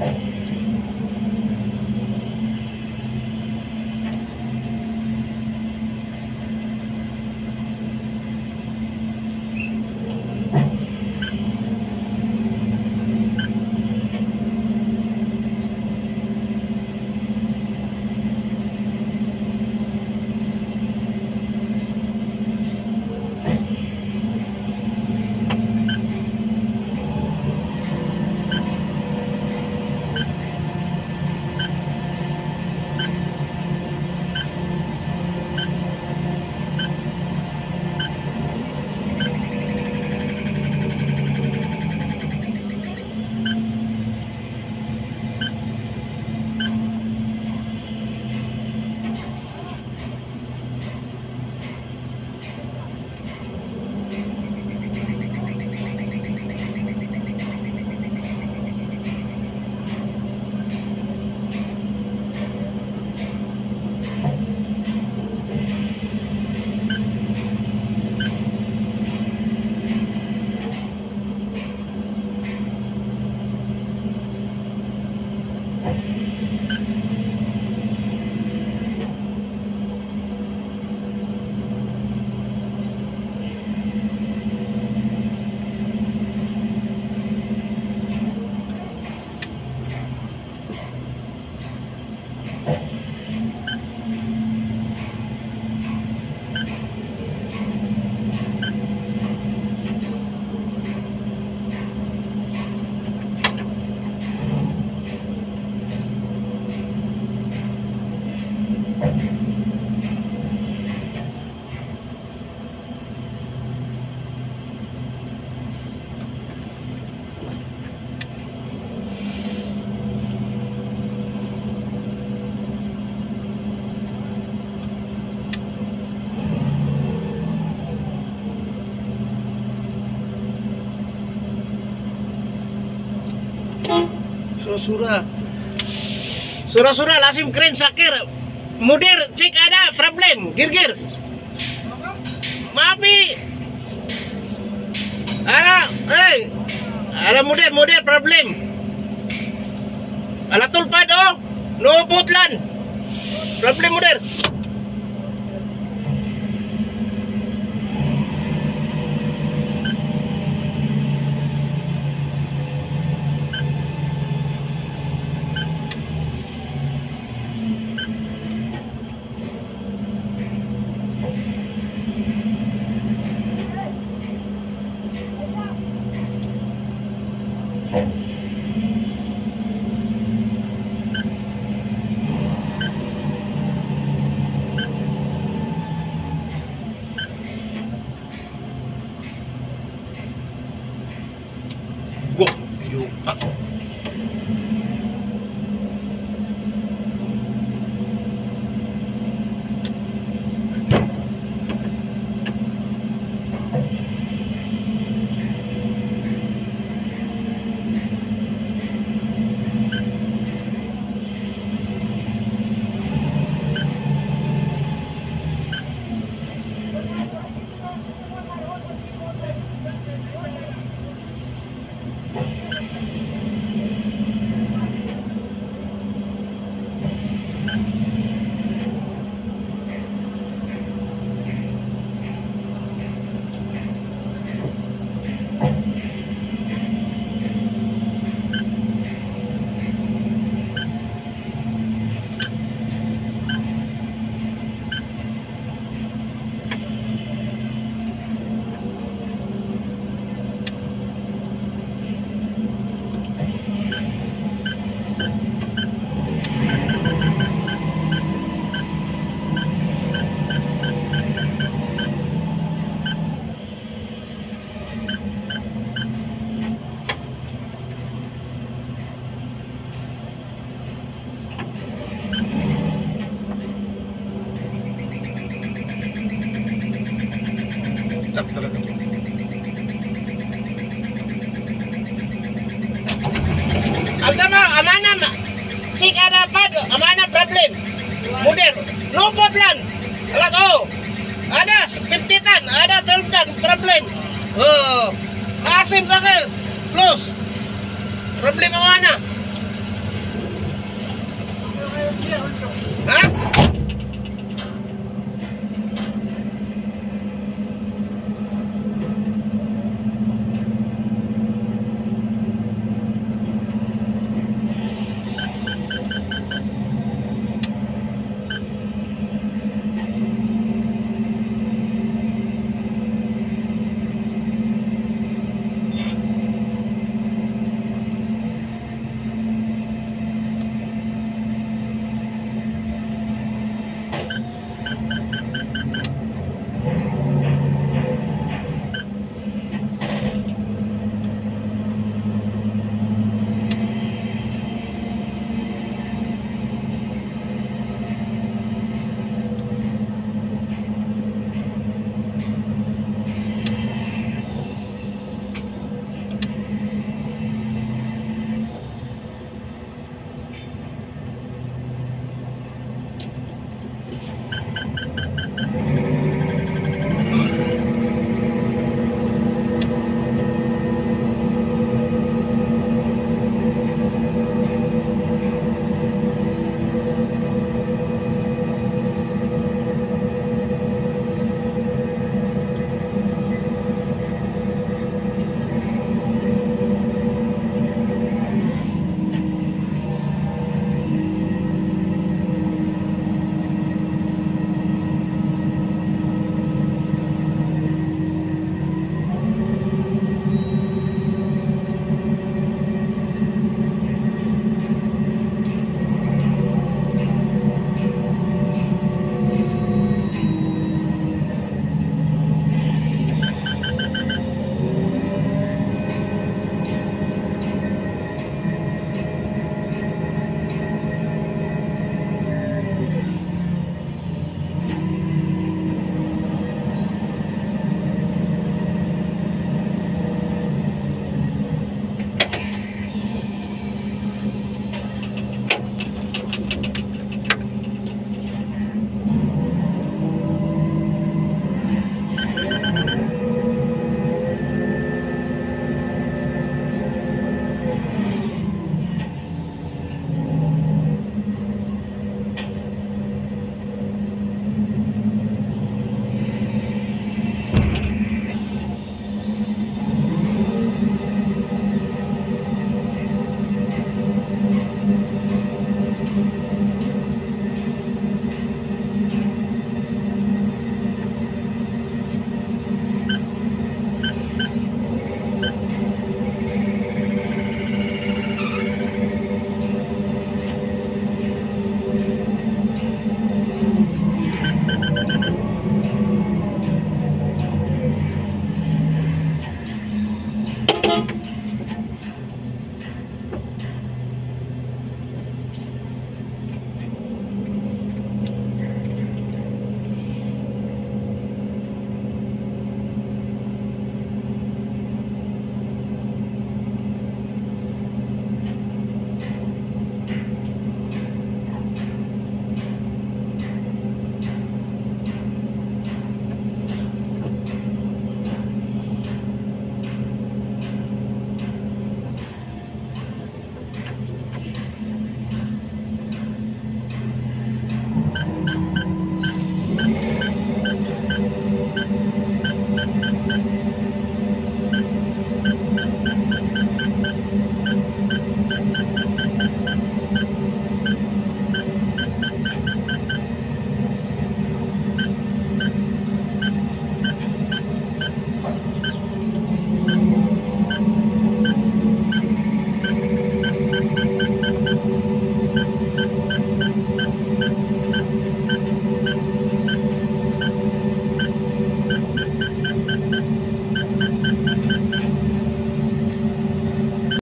Amen. Surah-surah. Surah-surah lasim keren sakir. Mudir cek ada problem. Gir-gir. Maafi. Ada, hey. Ada mudir, mudir problem. Ala tulpad oh. No putlan. Problem mudir. Uh-oh. plane. Kemudian, no port land. Let. Lah, ada 50 ton, ada 12 ton problem. plane. Oh. Asim Zakir, close.